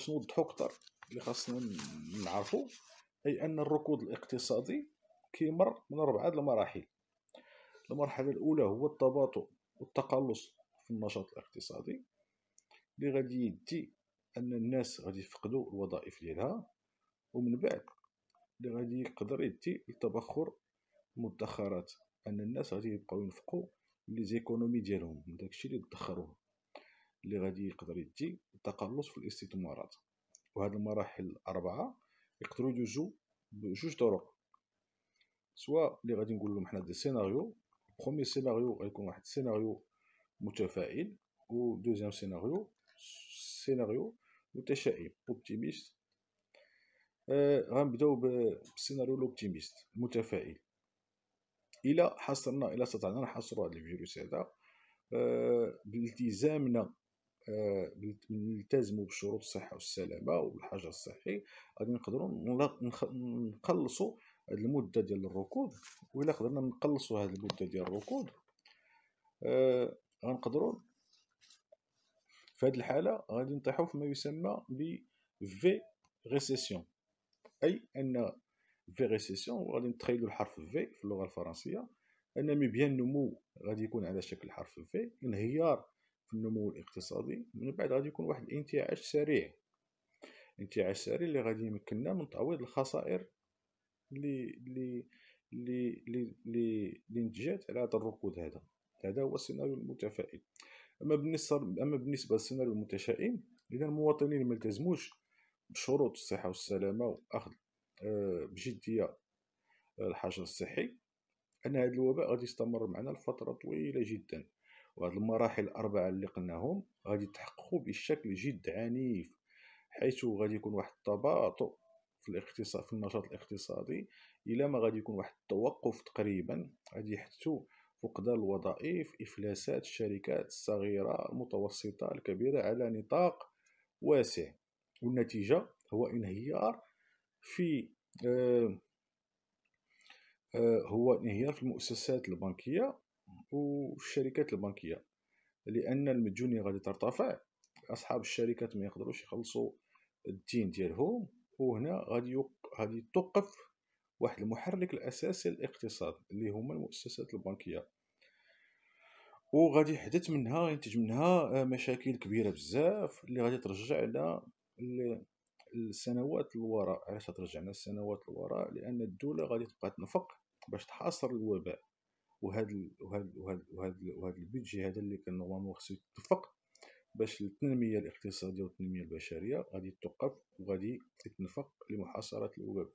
باش نوضحو أكثر اللي خاصنا نعرفو أي أن الركود الاقتصادي كيمر من اربعه المراحل. المرحلة الأولى هو التباطؤ والتقلص في النشاط الاقتصادي اللي غادي يدي أن الناس غادي يفقدوا الوظائف ديالها ومن بعد اللي غادي يقدر يدي لتبخر المدخرات أن الناس غادي يبقاو ينفقوا لي زيكونومي ديالهم داكشي اللي دخروه. اللي غادي يقدر يدي التقلص في الاستثمارات. وهاد المراحل الأربعة يقدروا يجوزوا بجوج طرق. سواء اللي غادي نقول لهم حنا des scénarios premier scénario غيكون واحد السيناريو متفائل و deuxième scénario سيناريو متشائم optimiste آه غنبداو بالسيناريو ال optimiste المتفائل إلى حصلنا إلى استطعنا نحصروا هذا الفيروس هذا آه بالتزامنا نلتزموا بشروط الصحه والسلامة والحجر الصحي غادي نقدروا نقلصوا المدة ديال الركود وإلا قدرنا نقلصوا هذه المدة ديال الركود آه غنقدروا في هذه الحالة غادي نطيحوا فيما يسمى ب V récession أي أن V récession غادي نتخيلوا الحرف V في اللغة الفرنسية أن مبيان النمو غادي يكون على شكل حرف في انهيار في النمو الاقتصادي من بعد غادي يكون واحد الانتعاش سريع. انتعاش سريع اللي غادي يمكننا من تعويض الخسائر اللي اللي اللي اللي اللي نتجات على هذا الركود هذا. هذا هو السيناريو المتفائل. أما بالنسبة أما بالنسبة للسيناريو المتشائم إذا المواطنين ما التزموش بشروط الصحة والسلامة وأخذ آه، بجدية آه، الحجر الصحي أن هذا الوباء غادي يستمر معنا لفترة طويلة جدا. وهذه المراحل الأربعة اللي قلناهم غادي يتحققوا بشكل جد عنيف حيث غادي يكون واحد التباطؤ في الاقتصاد في النشاط الاقتصادي إلى ما غادي يكون واحد التوقف تقريبا. غادي يحدثوا فقدان الوظائف إفلاسات الشركات الصغيرة المتوسطة الكبيرة على نطاق واسع. والنتيجة هو انهيار في آه، آه، هو انهيار في المؤسسات البنكية والشركات البنكية لأن المديونية غادي ترتفع. أصحاب الشركات ما يقدروش يخلصوا الدين ديالهم وهنا غادي غادي توقف واحد المحرك الأساسي للاقتصاد اللي هما المؤسسات البنكية. وغادي يحدث منها ينتج منها مشاكل كبيرة بزاف اللي غادي ترجعنا السنوات الوراء. علاش ترجعنا السنوات الوراء؟ لأن الدولة غادي تبقى تنفق باش تحاصر الوباء. وهذا وهذا وهذا وهذا ال budget هذا اللي كان normalement خصو يتفق باش التنمية الاقتصادية والتنمية البشرية غادي توقف وغادي تتنفق لمحاصرة الوباء